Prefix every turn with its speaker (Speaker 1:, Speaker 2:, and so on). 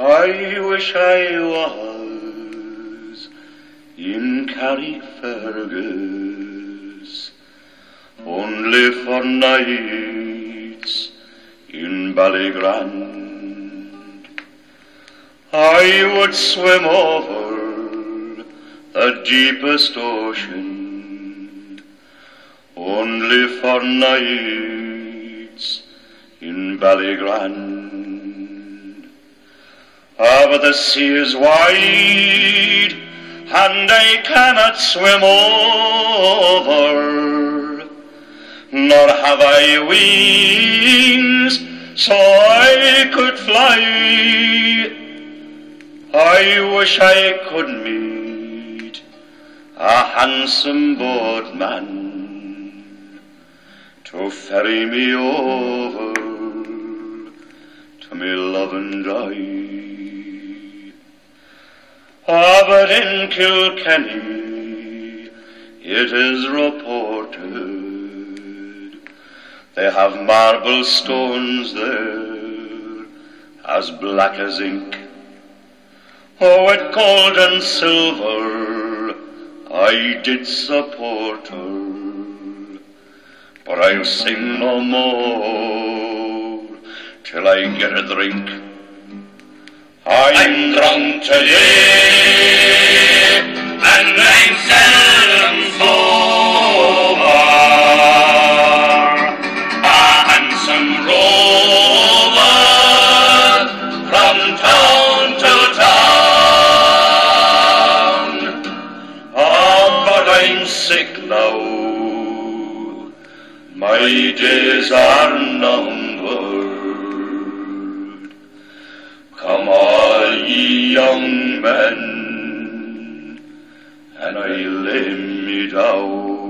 Speaker 1: I wish I was in Carrickfergus, only for nights in Ballygrand. I would swim over the deepest ocean, only for nights in Ballygrand. Ah, but the sea is wide, and I cannot swim over, nor have I wings, so I could fly. I wish I could meet a handsome boatman to ferry me over to me love and joy. But in Kilkenny it is reported they have marble stones there as black as ink. Oh, with gold and silver I did support her, but I'll sing no more till I get a drink. I'm drunk today, and I'm seldom sober. A handsome rover from town to town. Ah, but I'm sick now. My days are numbered. Young men, and I lay me down.